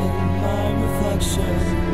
in my reflection.